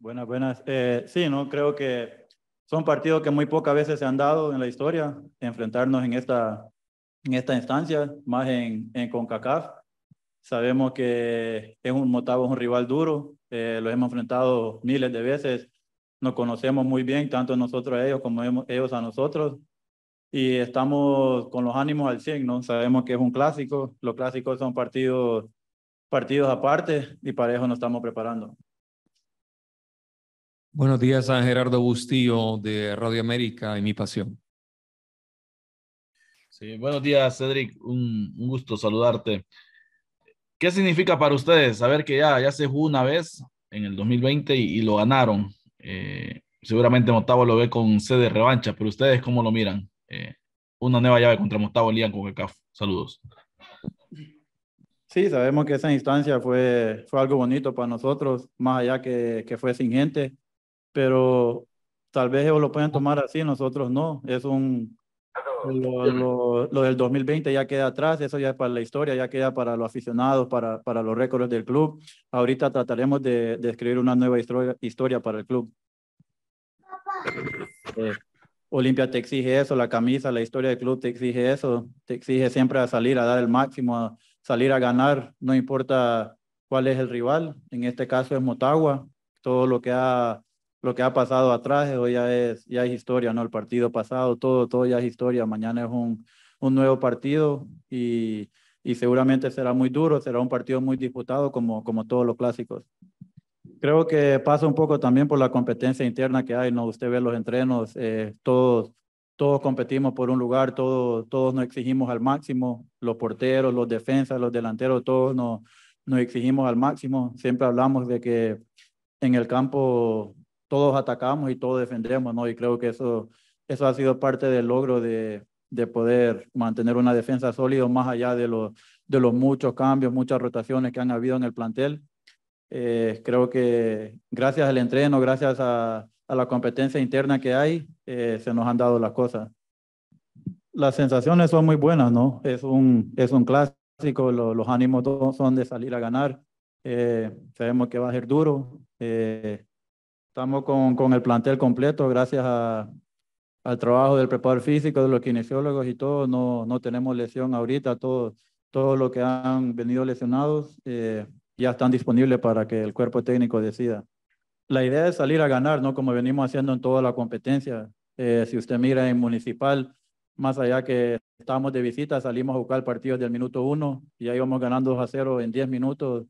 Buenas, buenas. Eh, sí, no creo que son partidos que muy pocas veces se han dado en la historia, enfrentarnos en esta, en esta instancia, más en, en CONCACAF. Sabemos que es un Motagua es un rival duro, eh, lo hemos enfrentado miles de veces, nos conocemos muy bien, tanto nosotros a ellos como ellos a nosotros, y estamos con los ánimos al 100, ¿no? Sabemos que es un clásico, los clásicos son partidos, partidos aparte y para eso nos estamos preparando. Buenos días a Gerardo Bustillo de Radio América y Mi Pasión. Sí, buenos días, Cedric. Un, un, gusto saludarte. ¿Qué significa para ustedes saber que ya, ya se jugó una vez en el 2020 y, y lo ganaron? Eh, seguramente Motavo lo ve con sede de revancha, pero ustedes cómo lo miran? Eh, una nueva llave contra Motavo Lian con CAF. Saludos. Sí, sabemos que esa instancia fue, fue algo bonito para nosotros, más allá que, que fue sin gente pero tal vez ellos lo pueden tomar así, nosotros no. Es un, lo, lo, lo, del 2020 ya queda atrás, eso ya es para la historia, ya queda para los aficionados, para, para los récords del club. Ahorita trataremos de, de escribir una nueva historia, historia para el club. Eh, Olimpia te exige eso, la camisa, la historia del club te exige eso, te exige siempre a salir a dar el máximo, a salir a ganar, no importa cuál es el rival, en este caso es Motagua, todo lo que ha lo que ha pasado atrás, hoy ya es, ya es historia, ¿no? El partido pasado, todo, todo ya es historia. Mañana es un, un nuevo partido y, y seguramente será muy duro, será un partido muy disputado como, como todos los clásicos. Creo que pasa un poco también por la competencia interna que hay, ¿no? Usted ve los entrenos, eh, todos, todos competimos por un lugar, todos, todos nos exigimos al máximo, los porteros, los defensas, los delanteros, todos nos, nos exigimos al máximo. Siempre hablamos de que en el campo todos atacamos y todos defendemos, ¿no? Y creo que eso, eso ha sido parte del logro de, de poder mantener una defensa sólida más allá de, los de los muchos cambios, muchas rotaciones que han habido en el plantel. Eh, creo que gracias al entreno, gracias a, a la competencia interna que hay, eh, se nos han dado las cosas. Las sensaciones son muy buenas, ¿no? Es un, es un clásico, lo, los ánimos son de salir a ganar. Eh, sabemos que va a ser duro. Estamos con, con el plantel completo, gracias a, al trabajo del preparador físico, de los kinesiólogos y todo, no, no tenemos lesión ahorita, todos todo los que han venido lesionados eh, ya están disponibles para que el cuerpo técnico decida. La idea es salir a ganar, ¿no? Como venimos haciendo en toda la competencia. Eh, si usted mira en Municipal, más allá que estábamos de visita, salimos a buscar partidos del minuto uno y ya íbamos ganando 2 a 0 en 10 minutos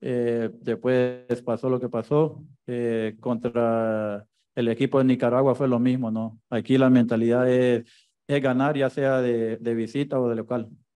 eh, después pasó lo que pasó. Eh, contra el equipo de Nicaragua fue lo mismo, ¿no? Aquí la mentalidad es, es ganar, ya sea de, de visita o de local.